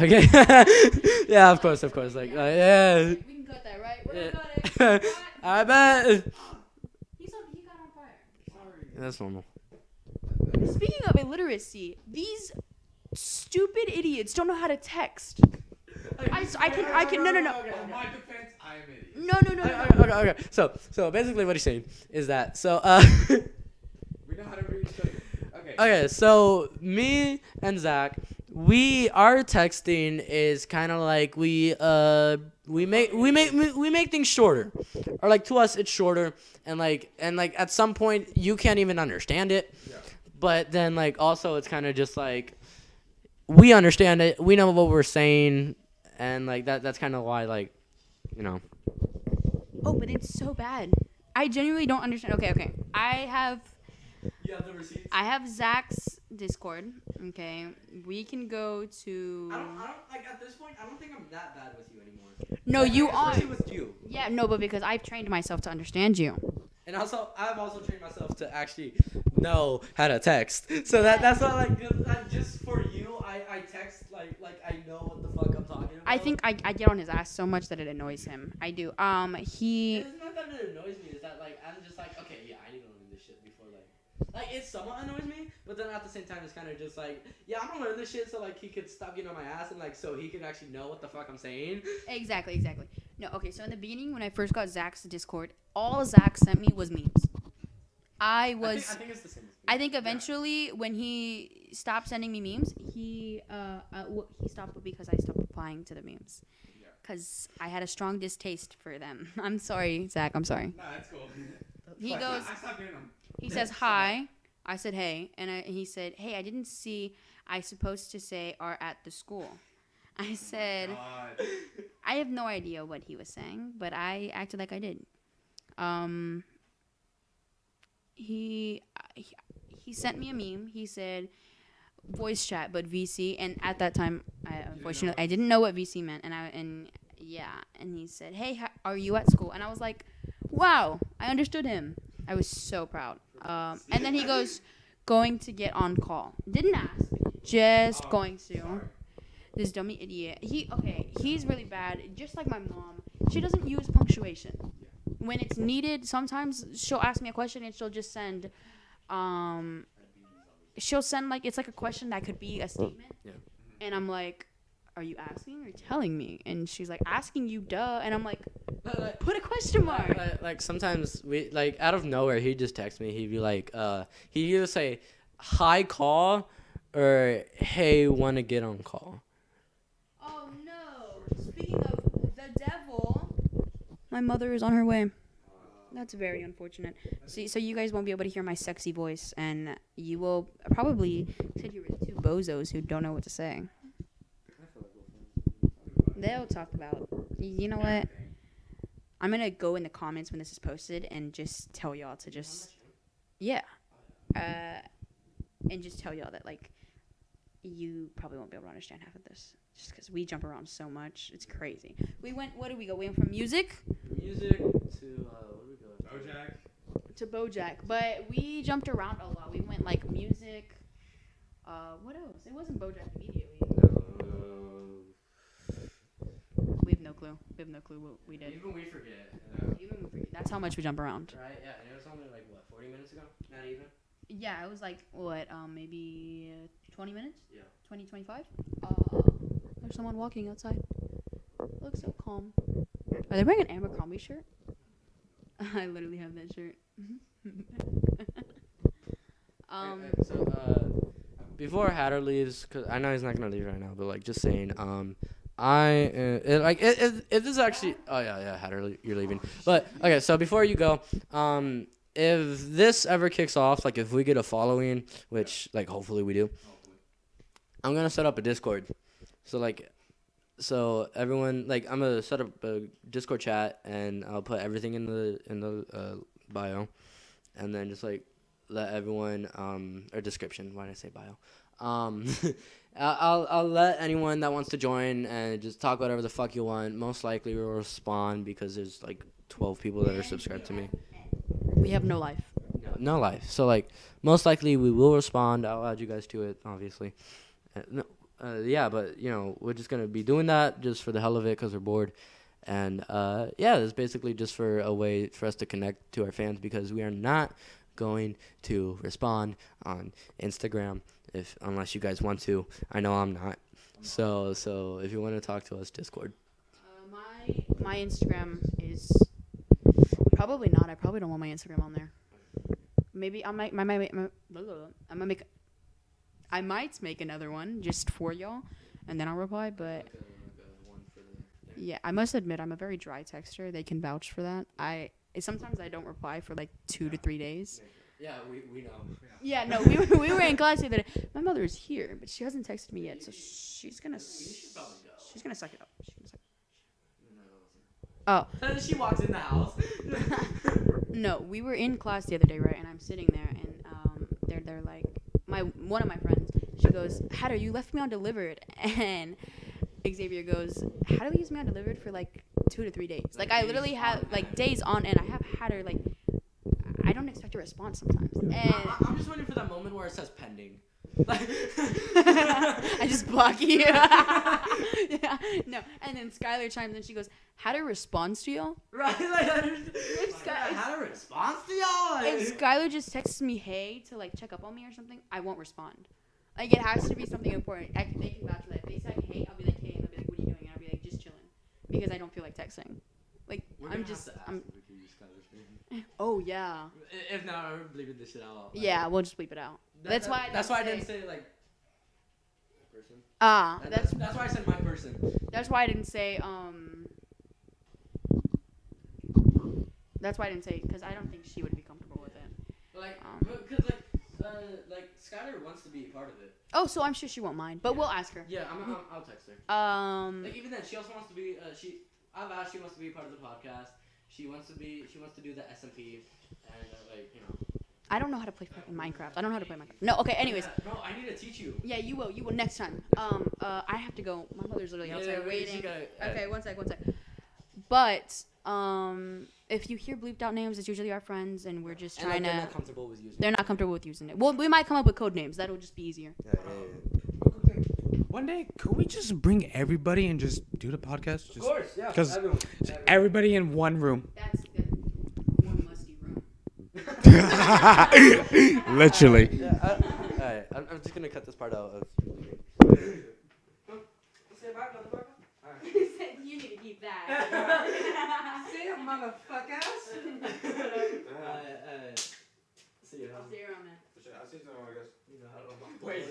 Kinda funny. Okay. yeah, of course, of course. Like, uh, yeah. We can cut that, right? We're Yeah. gonna cut it. I bet. He's on, he got on fire. That's normal. Speaking of illiteracy, these stupid idiots don't know how to text. I, s- I can I can no no no In my defense, I am idiot. no no no Okay, no. okay, okay, okay. So, so basically, what he's saying is that so uh. We know how to read. study. Okay. Okay, so me and Zach, we our texting is kind of like we uh we make we make we make things shorter, or like to us it's shorter, and like and like at some point you can't even understand it, Yeah. but then like also it's kind of just like we understand it, we know what we're saying, and like that that's kind of why like you know Oh, but it's so bad. I genuinely don't understand. Okay, okay. I have you have the receipts. I have Zach's Discord. Okay, we can go to. I don't, I don't like at this point. I don't think I'm that bad with you anymore. No, you are. Especially with you. Yeah, no, but because I've trained myself to understand you. And also, I've also trained myself to actually know how to text. So that that's not like, just- for you, I, I text like like I know what the fuck I'm talking about. I think I, I get on his ass so much that it annoys him. I do. Um, he. it's not that it annoys me. It's that like I'm just like okay, yeah, I need to learn this shit before like it somewhat annoys me, but then at the same time, it's kind of just like yeah, I'm gonna learn this shit so like he could stop getting on my ass and like so he could actually know what the fuck I'm saying. Exactly, exactly. No, okay. So in the beginning, when I first got Zach's Discord, all Zach sent me was memes. I was. I think, I think it's the same. I think eventually when he stopped sending me memes, he uh, uh he stopped because I stopped replying to the memes. Cause I had a strong distaste for them. I'm sorry, Zach. I'm sorry. Nah, that's cool. He goes. I stopped getting them. He says hi. I said hey, and I, he said hey. I didn't see. I supposed to say are at the school. I said God. I have no idea what he was saying, but I acted like I did. Um, he, he he sent me a meme. He said voice chat, but VC. And at that time, I unfortunately I didn't know what VC meant. And I and yeah, and he said, "Hey, are you at school?" And I was like, "Wow, I understood him." I was so proud. Um, and then he goes, "Going to get on call." Didn't ask, just Oh, going to Sorry. this dummy idiot. He okay, he's really bad. Just like my mom, she doesn't use punctuation. When it's needed, sometimes she'll ask me a question and she'll just send um she'll send like it's like a question that could be a statement. Yeah. And I'm like, Are you asking or telling me? And she's like, Asking you duh and I'm like, Put a question mark. like, like sometimes we like out of nowhere he'd just text me he'd be like uh he'd either say hi call or hey wanna get on call Oh no. Speaking of the devil My mother is on her way. That's very unfortunate. See, so you guys won't be able to hear my sexy voice, and you will probably said you were two bozos who don't know what to say. They'll talk about. You know what? I'm gonna go in the comments when this is posted and just tell y'all to just, yeah, uh, and just tell y'all that like, you probably won't be able to understand half of this, just because we jump around so much. It's crazy. We went. What did we go? We went from music music to uh what do we go Bojack. to BoJack, but we jumped around a lot. We went like music. Uh, what else? It wasn't BoJack immediately. We no clue. We have no clue what we did. even we forget Even we forget. That's how much we jump around. right yeah and it was only like what 40 minutes ago not even Yeah, it was like what? Um, maybe uh, 20 minutes. Yeah. 20, 25. Uh, there's someone walking outside. Looks so calm. Are they wearing an Abercrombie shirt? I literally have that shirt. um. Hey, hey, so uh before Hatter leaves because I know he's not gonna leave right now but like just saying um I uh, it, like it, it, it is actually oh yeah yeah Hatter you're leaving. But okay so before you go um if this ever kicks off like if we get a following which like hopefully we do I'm gonna set up a Discord. So like so everyone like I'm gonna set up a Discord chat and I'll put everything in the in the uh, bio. And then just like let everyone um or description why did I say bio? Um I'll, I'll let anyone that wants to join and just talk whatever the fuck you want. Most likely we'll respond because there's like 12 people that are subscribed to me. We have no life. no, no life. So like most likely we will respond. I'll add you guys to it obviously. Uh, no uh, yeah, but you know, we're just gonna be doing that just for the hell of it because we're bored, and uh, yeah, it's basically just for a way for us to connect to our fans because we are not going to respond on Instagram if unless you guys want to. I know I'm not. So so if you want to talk to us, Discord. Uh, my my Instagram is probably not. I probably don't want my Instagram on there. Maybe I might. My, my, my, my I'm gonna make. I might make another one just for y'all, and then I'll reply. But yeah, I must admit I'm a very dry texter. They can vouch for that. I sometimes I don't reply for like two to three days. Yeah, we, we know. Yeah, no, we were, we were in class the other day. My mother is here, but she hasn't texted me yet, so she's gonna s- she's gonna suck it up. She's gonna suck Oh she walks in the house. no, we were in class the other day, right? And I'm sitting there, and um, they're they're like my one of my friends. She goes, "Hatter, you left me on delivered," and Xavier goes, "How do we use me on delivered for like two to three days? Like I literally have like days on end. I have Hatter like I don't expect a response sometimes, and I, I'm just waiting for that moment where it says pending. I just block you. yeah, no. And then Skylar chimes in. She goes, "Hatter responds to y'all." Right, like I If Sky- I had a response to y'all. if Skylar just texts me hey to like check up on me or something, I won't respond. Like it has to be something important. I can, they can vouch for that. If they say hey, I'll be like hey, and they'll be like, what are you doing? And I'll be like, just chilling, because I don't feel like texting. Like I'm just I'm. Oh yeah. If not, I'm bleeping this shit out. Like, Yeah, we'll just bleep it out. that- That's why I That's didn't why I didn't say- like. Person. Ah, That- that's that's that's why I said my person. that's why I didn't say um. That's why I didn't say because I don't think she would be comfortable with it. Like, Um. because like, uh, like Skylar wants to be a part of it. Oh, so I'm sure she won't mind, but Yeah. we'll ask her. Yeah, I'm, I'm I'll text her. Um. Like even then, she also wants to be. Uh, she I've asked. She wants to be a part of the podcast. She wants to be. She wants to do the SMP, and uh, like you know. I don't know how to play fucking Minecraft. I don't know how to play Minecraft. No, okay. Anyways, Yeah, bro, I need to teach you. yeah, you will. You will next time. Um, uh, I have to go. My mother's literally Yeah, outside wait, waiting. she gotta- uh, okay, one sec, one sec. But um, if you hear bleeped out names, it's usually our friends, and we're just And, like, trying they're to. not comfortable with using. They're not comfortable with using it. Well, we might come up with code names. That'll just be easier. Yeah, yeah, One day, could we just bring everybody and just do the podcast? Of Just course, yeah. 'cause- everyone. everybody in one room. That's, that's one musty room. Literally. Yeah, I, alright, I'm, I'm just gonna cut this part out. Of... you need to keep that. See ya, motherfuckers. See you. Zero, man. I see something, I guess. Wait.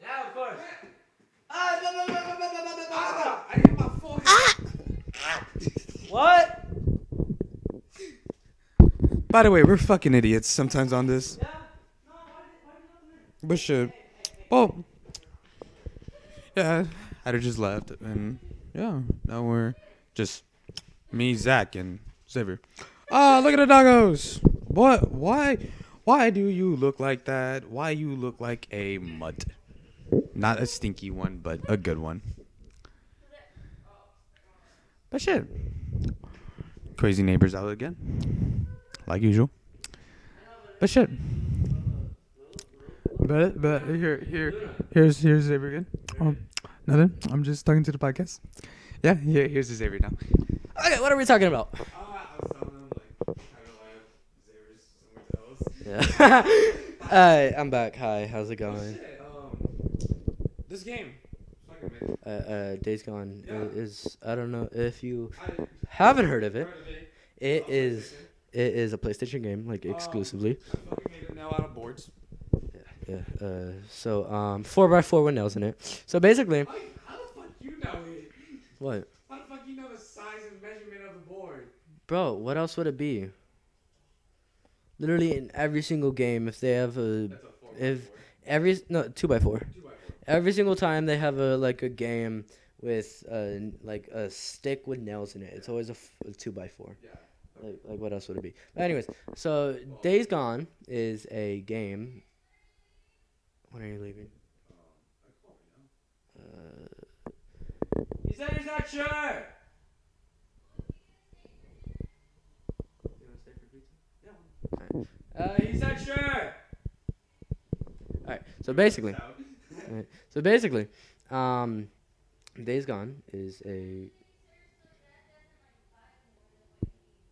Yeah, of course. Ah, I hit my forehead. What? By the way, we're fucking idiots sometimes on this. But shit. Oh. Yeah, Hatter just left, and yeah, now we're just me, Zach, and Xavier. Ah, look at the doggos. What? Why? Why do you look like that? Why you look like a mutt? Not a stinky one, but a good one. But shit. Crazy neighbors out again. Like usual. But shit. But but here here here's here's Xavier again. Um, nothing. I'm just talking to the podcast. Yeah, here here's Xavier now. Okay, what are we talking about? Oh, I was telling them, like, I don't know, Xavier's somewhere else. Yeah. Hi, I'm back. Hi, how's it going? Shit, um, this game. Fucking. Uh, uh, Days Gone Yeah. is I don't know if you I haven't heard of it. heard of it. It Oh, is PlayStation. It is a PlayStation game, like Um, exclusively. I fucking made it now out of boards. Yeah. Uh, so um, four x four with nails in it. So basically, How, how the fuck you know it? what, How the fuck you know the size and measurement of the board? bro? What else would it be? Literally in every single game, if they have a That's a four. if every no two by four. Two by four. Every single time they have a like a game with uh, like a stick with nails in it. It's always a, f- a two by four. Yeah. Like, like what else would it be? But anyways, so Days Gone is a game. When are you leaving? Uh, He said he's not sure. uh, He's not sure. Alright, so basically, so basically, um, Days Gone is a.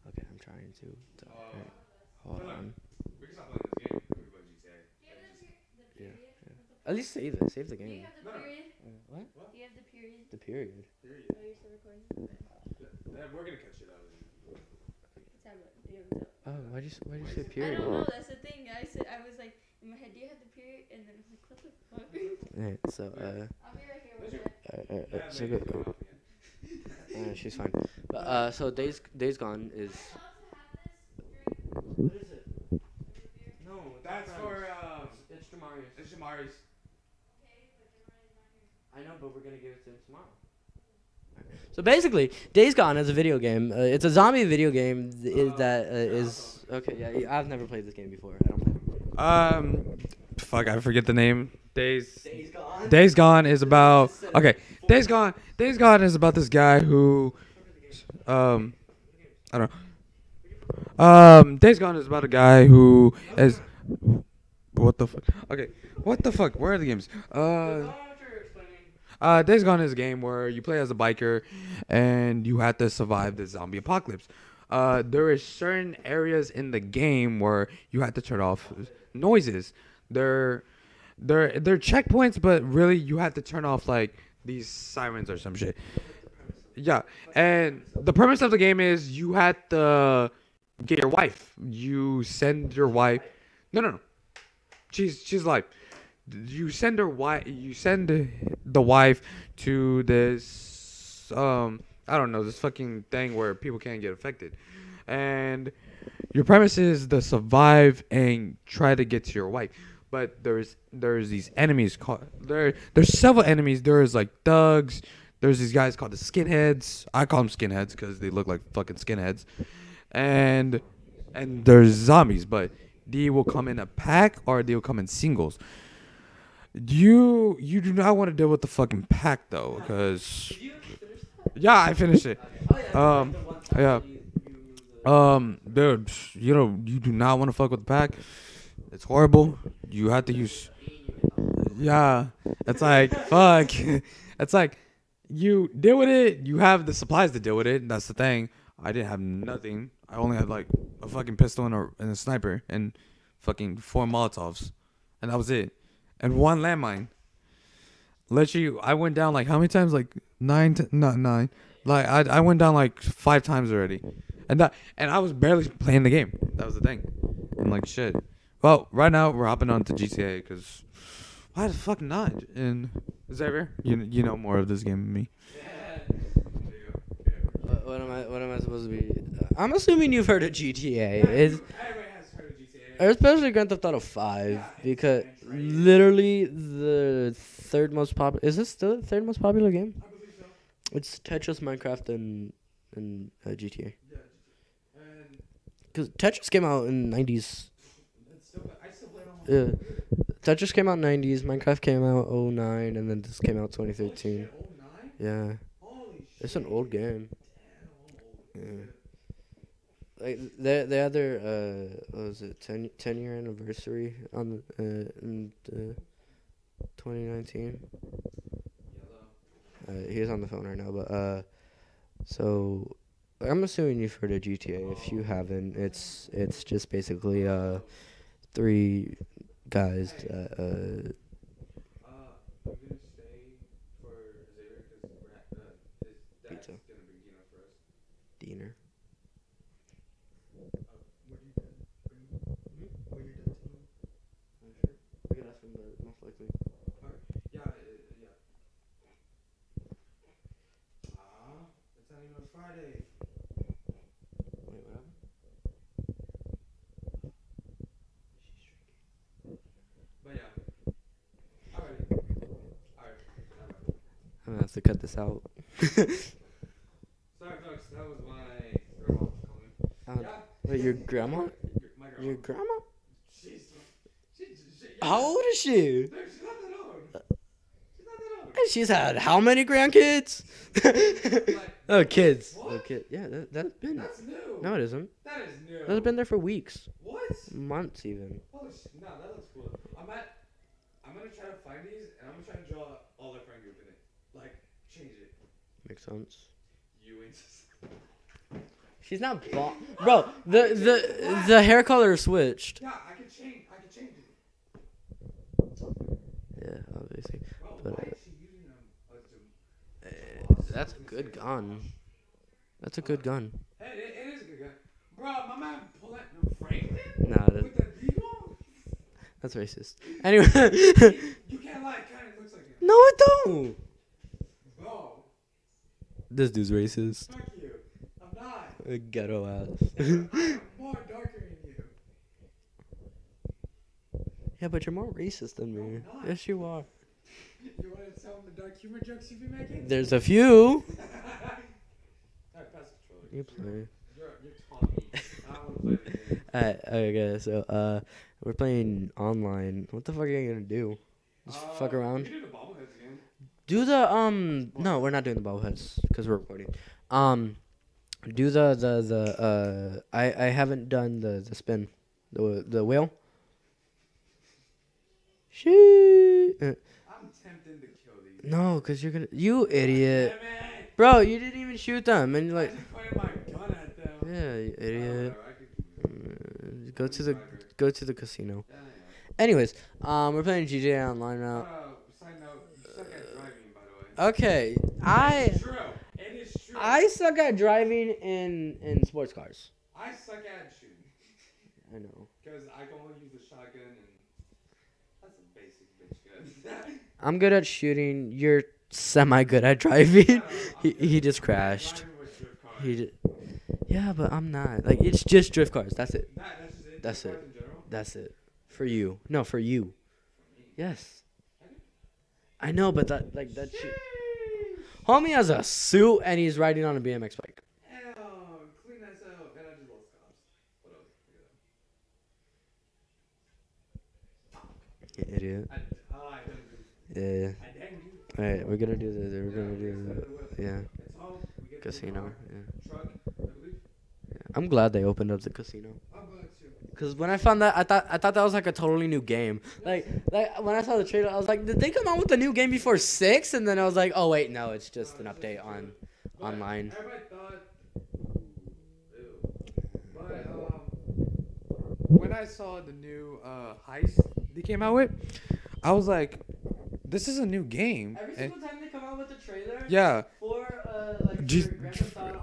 Okay, I'm trying to. to alright, hold on. We can stop playing this game. We play GTA. Yeah, yeah. At least save it. Save the Do you game. have the No, no. period? Uh, what? Do you have the period? The period. Oh, you're still recording? Yeah, We're gonna cut shit out of it. Tell me, do you have the- Oh, why'd you why'd you say I don't know. That's the thing. I said I was like in my head. Do you have the period? And then I was like, what the fuck? Alright, so uh, I'll be right here with it. uh, uh, uh, so maybe go, it's going off again. uh, she's fine. But uh, so Days Days Gone is. What is it? No, That's for uh, It's Jamarius. it's Jamari's. I know, but we're gonna give it to him tomorrow. So basically, Days Gone is a video game. Uh, it's a zombie video game th- is that uh, is okay. Yeah, yeah, I've never played this game before. I don't play. Um, fuck, I forget the name. Days. Days Gone. Days Gone is about okay. Days Gone. Days Gone is about this guy who, um, I don't know. Um, Days Gone is about a guy who is. What the fuck? Okay, what the fuck? Where are the games? Uh. Uh, Days Gone is a game where you play as a biker, and you have to survive the zombie apocalypse. Uh, there is certain areas in the game where you have to turn off noises. They're they're they're checkpoints, but really you have to turn off like these sirens or some shit. Yeah, and the premise of the game is you had to get your wife. You send your wife. No, no, no. She's she's alive. You send her wife. You send the- the wife to this. Um, I don't know this fucking thing where people can't get affected, and your premise is to survive and try to get to your wife. But there's there's these enemies called there. There's several enemies. There's like thugs. There's these guys called the skinheads. I call them skinheads because they look like fucking skinheads. And and there's zombies, but they will come in a pack or they will come in singles. You you do not want to deal with the fucking pack though, because yeah, I finished it. Um, yeah. Um, dude, you know you do not want to fuck with the pack. It's horrible. You have to use. Yeah, it's like fuck. It's like you deal with it. You have the supplies to deal with it. That's the thing. I didn't have nothing. I only had like a fucking pistol and a, and a sniper and fucking four Molotovs, and that was it. And one landmine. Literally, I went down like how many times? Like nine, t- not nine. Like I, I went down like five times already, and that, and I was barely playing the game. That was the thing. I'm like shit. Well, right now we're hopping on to GTA because why the fuck not? And Xavier, you you know more of this game than me. What, what am I? What am I supposed to be? I'm assuming you've heard of GTA. Is Everybody has heard of GTA. especially Grand Theft Auto Five because literally the third most popular. Is this still the third most popular game? I believe so. It's Tetris, Minecraft, and and uh, GTA. Yeah. Because Tetris came out in the 90s. it's still, I still play it on my Yeah. Tetris came out 90s, Minecraft came out 09, and then this came out 2013. Oh nine. Yeah. Holy shit. It's an old game. Yeah. Like they had their uh what was it 10, 10 year anniversary on the, uh in uh, 2019. Uh, he is on the phone right now, but uh, so I'm assuming you've heard of GTA. If you haven't, it's it's just basically uh three guys that uh Uh, we're gonna stay for Xavier because we're at, uh, his dad's Pizza. gonna bring dinner for us. dinner. What do you bring? What your dad to? We could ask him, but most likely. Yeah, uh, yeah. Ah, it's not even a Friday. Wait, what happened? But yeah. Alright. Alright. Uh, have to cut this out. Sorry, folks. That was my grandma calling. Uh, Yeah. wait, your grandma? Your- My grandma. Your grandma? She's. She's. She, How old is she? No, she's not that old. She's not that old. She's had how many grandkids? Like, oh, kids. What? Oh, kid. Yeah, that, that's been. that's new. No, it isn't. That is new. That's been there for weeks, What? months even. Holy shit. No, that looks cool. I'm at. I'm gonna try to find these, and I'm gonna try to draw all their friend group in it. Like, change it. Makes sense. You insist. She's not bo- Bro, the the the hair color switched. Yeah, I can change. I can change it. Yeah, obviously. Bro, But, uh, is she using them? as to- That's a good gun. That's a good gun. Hey, it, it is a good gun. Bro, my man pulling Franklin Nah, that, with the Deagle. that's racist. Anyway. You can't lie. It kind of looks like him. no, it don't. This dude's racist. fuck you. I'm not. A ghetto ass. I'm more darker than you. yeah, but you're more racist than me. Yes, you are. You want to tell him the dark humor jokes you be making? There's a few. Alright, pass the. You play. You're, you're Tommy. I don't want to play the game. Alright, okay, so uh, we're playing online. What the fuck are you gonna do? Just fuck Uh, around. Do the bobbleheads again. Do the um no, we're not doing the bobbleheads because we're recording. Um, do the the the uh I I haven't done the the spin, the the whale. Shit. Uh, I'm tempted to kill these. no, cause you're gonna you idiot, bro. You didn't even shoot them, and you're I like, just my gun at them. yeah, you idiot. could- Uh, Go to the go to the casino. Anyways, um, we're playing GTA Online now. Uh, side note, you suck at driving, by the way. Okay, I true. It is true. I suck at driving in in sports cars. I suck at shooting I know. because I can only use a shotgun and that's a basic bitch gun. I'm good at shooting. You're semi good at driving. he he just crashed. driving with drift cars. He d- Yeah, but I'm not. Like it's just drift cars. That's it. That, that's just it. That's it. cars in general? That's it. For you. No, for you. For me. Yes. I know, but that like that shit. Homie has a suit and he's riding on a BMX bike. Hell, clean. And I just lost cops. What else? Look at You idiot. I, oh, I didn't do. Yeah. I didn't do. All right, we're gonna do this. We're gonna do the yeah It's home. We get to the casino. Yeah. Truck, I believe. I'm glad they opened up the casino. I'm glad too. Cause when I found that, I thought I thought that was like a totally new game. Like like when I saw the trailer, I was like, did they come out with a new game before six? And then I was like, oh wait, no, it's just an update on online. Everybody thought. Ew. But um, when I saw the new uh, heist they came out with, I was like, "This is a new game." Every single and- time they come out with a trailer yeah, for uh like G-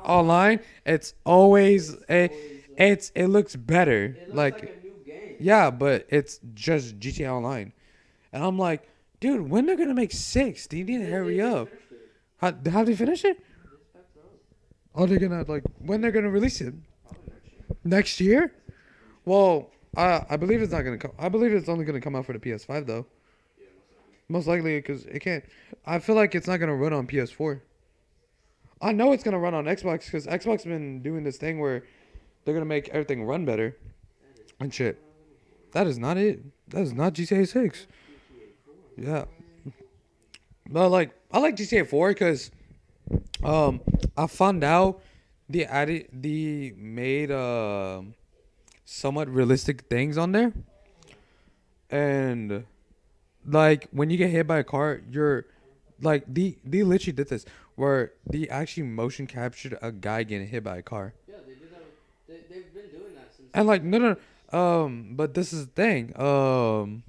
online, it's always a, it's it looks better. like, a new game. yeah, but it's just GTA Online, and I'm like, dude, when they're gonna make six? Do you need to hurry up? How how they finish it? Are they gonna like when they're gonna release it? Next year? Well, I I believe it's not gonna come. I believe it's only gonna come out for the PS5 though. Most likely because it can't. I feel like it's not gonna run on PS4. I know it's gonna run on Xbox because Xbox been doing this thing where they're gonna make everything run better and shit. That is not it. That is not GTA 6. Yeah. But like I like GTA 4 because um I found out the added the made um somewhat realistic things on there. And like when you get hit by a car, you're like the they literally did this where they actually motion captured a guy getting hit by a car. Yeah, they did that. They, they've been doing that since. And like no no no, um but this is the thing. Um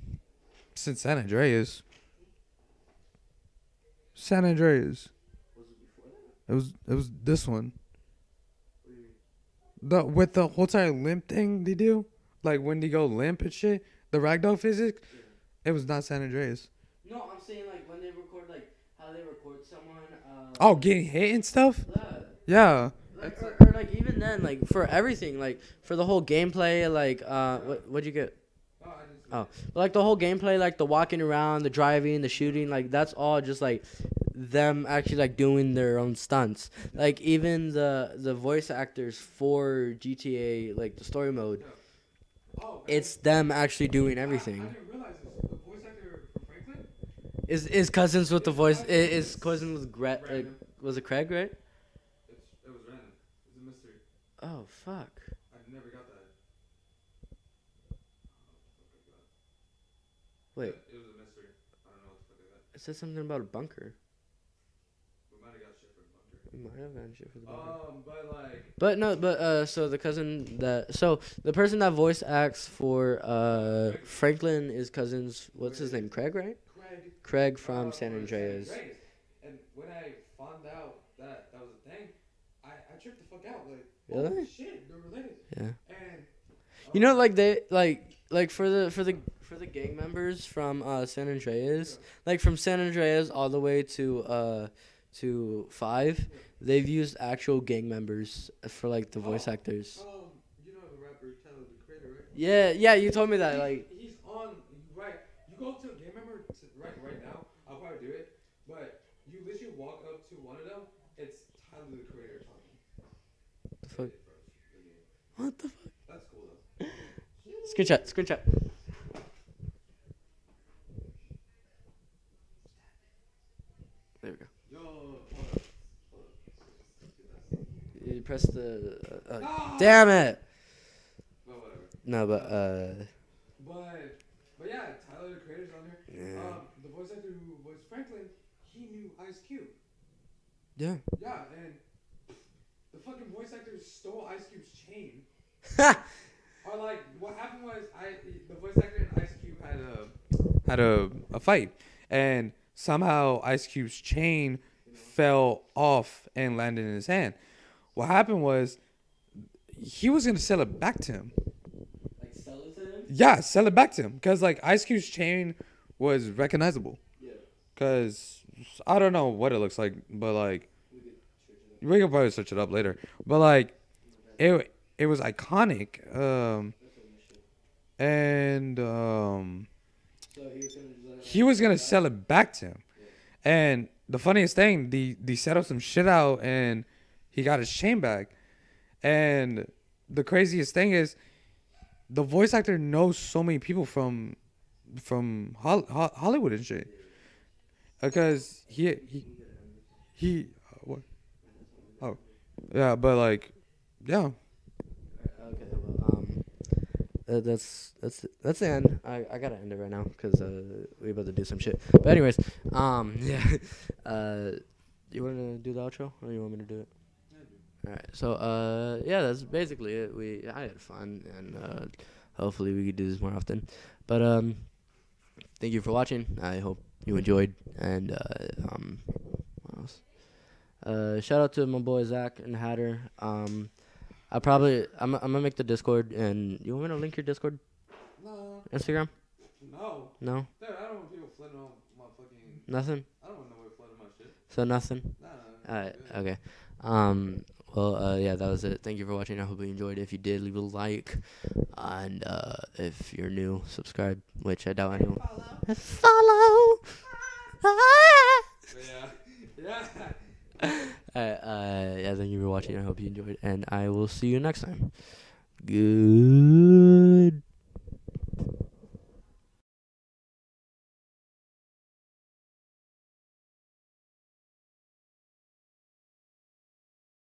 since San Andreas. San Andreas. It was it was this one. The with the whole entire limp thing they do, like when they go limp and shit, the ragdoll physics, it was not San Andreas. No, I'm saying like when they record like how they record someone. Uh, Oh, getting hit and stuff. that. Yeah, Like, or, or like even then, like for everything, like for the whole gameplay, like uh, what what'd you get? Oh, but, like the whole gameplay, like the walking around, the driving, the shooting, like that's all just like them actually like doing their own stunts. Like even the the voice actors for GTA, like the story mode, it's them actually doing everything. didn't realize this. The voice actor for Franklin Is is cousins with the voice? i- Is cousin with Gre- uh, was it Craig right? It's, it was random. It's a mystery. Oh fuck. I never got that. Wait, It was a mystery. I don't know what the fuck I got. it said something about a bunker. We might have got shit for the bunker. We might have gotten shit for the bunker. Um, but like, But no, but uh, so the cousin that so the person that voice acts for uh Franklin is cousins. What's his name? Craig, right? Craig Craig from uh, San Andreas. And when I found out that that was a thing, I, I tripped the fuck out. Like, Really? oh shit, they're related. Yeah. And You know, like they like like for the for the for the gang members from uh San Andreas, like from San Andreas all the way to uh to five, they've used actual gang members for like the voice Oh. actors. um, you know the rapper Tyler the Creator, right? Yeah, yeah, you told me that. Like, he's on right. You go to a game member to, right right now. I'll probably do it, but you literally walk up to one of them. It's Tyler the Creator talking. the fuck? What the fuck? That's cool though. Screenshot, screenshot. There we go. Yo, hold up. You press the. Uh, uh, Ah! damn it! But whatever. No, but uh. But but yeah, Tyler the Creator's on there. Yeah. Um, the voice actor who was Franklin, he knew Ice Cube. Yeah. Yeah, and fucking voice actor stole Ice Cube's chain. Or like, what happened was, I the voice actor and Ice Cube had a had a, a fight, and somehow Ice Cube's chain fell off and landed in his hand. What happened was, he was gonna sell it back to him. like sell it to him? Yeah, sell it back to him because like Ice Cube's chain was recognizable. Yeah. Cause I don't know what it looks like, but like we can probably search it up later. But like it it was iconic. Um and um he was gonna sell it back to him. And the funniest thing, the they settled some shit out and he got his chain back. And the craziest thing is the voice actor knows so many people from from Hol- Ho- Hollywood and shit. Because he he he. Yeah, but like yeah. Okay, well, um, uh, that's that's that's the end. I, I gotta end it right now because uh, we about to do some shit. But anyways, um, yeah, uh, you wanna do the outro or you want me to do it? All right. So uh, yeah, that's basically it. We I had fun and uh, hopefully we could do this more often. But um, thank you for watching. I hope you enjoyed and uh, um, what else? Uh, shout out to my boy Zach and Hatter. Um. I probably I'm I'm gonna make the Discord and you want me to link your Discord No, Instagram? no. No, Dude, I don't want people flooding on my fucking nothing. I don't want nobody flooding my shit. So nothing. Nah, nah, All right. Okay. Um. Well. Uh. Yeah. That was it. Thank you for watching. I hope you enjoyed. If you did, leave a like, and uh, if you're new, subscribe. Which I doubt anyone. Follow. Follow. Yeah. Yeah. uh, uh, yeah, thank you for watching. I hope you enjoyed, and I will see you next time. Good.